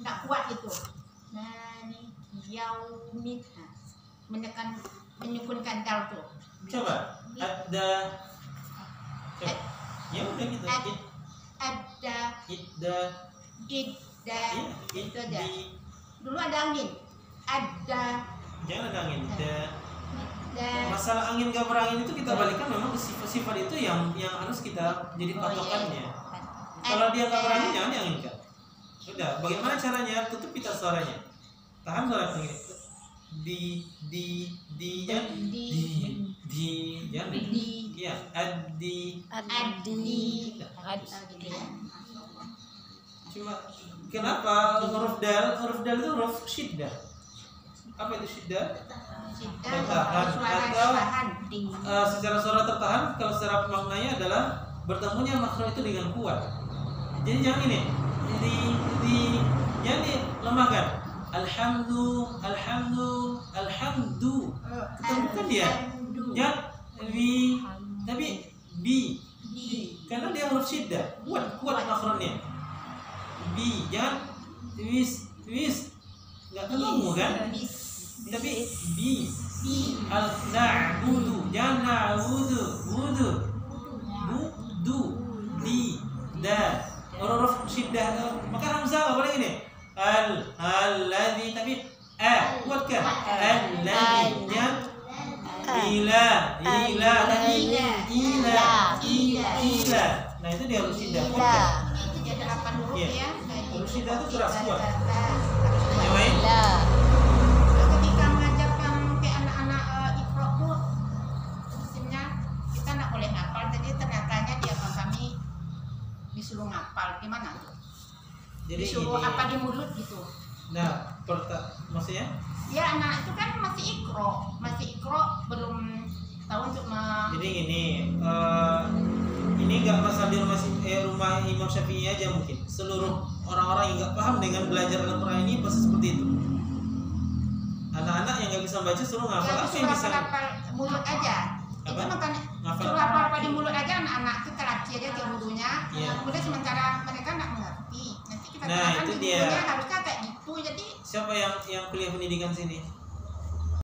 nggak kuat itu nah ini yaumid nah, menekan menyukunkan dal tuh Coba ada Coba. Ya udah gitu. Ad- It, ada ida iya, itu aja dulu ada angin ada Jangan ada angin. Da. da Masalah angin gak berangin itu kita balikan memang sifat-sifat itu yang yang harus kita jadi Oh, iya, patokannya. iya. Kalau dia nggak Ada- berangin jangan dianginkan. Udah, bagaimana caranya? Tutup pita suaranya. Tahan suara. Di di di di di di jangan di. di Iya, adi. adi gitu ya Cuma kenapa huruf dal? Huruf dal itu huruf syiddah. Apa itu syiddah? Suara atau- Eh, secara suara tertahan, kalau secara maknanya adalah bertemunya makro itu dengan kuat. Jadi jangan ini, di di jangan dilemahkan. Alhamdu, alhamdu, alhamdu. Ketemukan dia. Jangan bi, tapi bi. Karena dia huruf syiddah, kuat kuat makronya. Bi, jangan wis wis. Nggak ketemu kan? Tapi bi. Al na'budu, jangan na'budu, wudu. budu di da huruf syiddah eh, maka hamzah nggak boleh ini al alladhi tapi a kuatkan. Alladhi yang ila. Ila tadi. Ila. Ila. Ila. Nah itu dia huruf syiddah. Kuatkan. Itu jadi delapan huruf Iya. ya. Huruf syiddah itu keras, kuat. Disuruh ngapal gimana tuh jadi disuruh ini apa di mulut gitu nah perta maksudnya ya anak itu kan masih ikro masih ikro belum tahu untuk me- Jadi gini, eh, ini nggak masalah di rumah eh, rumah Imam Syafi'i aja mungkin. Seluruh orang-orang yang nggak paham dengan belajar Al-Quran ini pasti seperti itu. Anak-anak yang nggak bisa baca suruh ngapal ya apa yang bisa mulut aja itu Apa? makanya ngapal? suruh apa apa di mulut aja anak-anak itu terlatih aja di wudhunya Iya. kemudian sementara mereka nggak mengerti nanti kita Nah, katakan itu di dia. Wudhunya harusnya kayak gitu jadi Siapa yang yang kuliah pendidikan sini?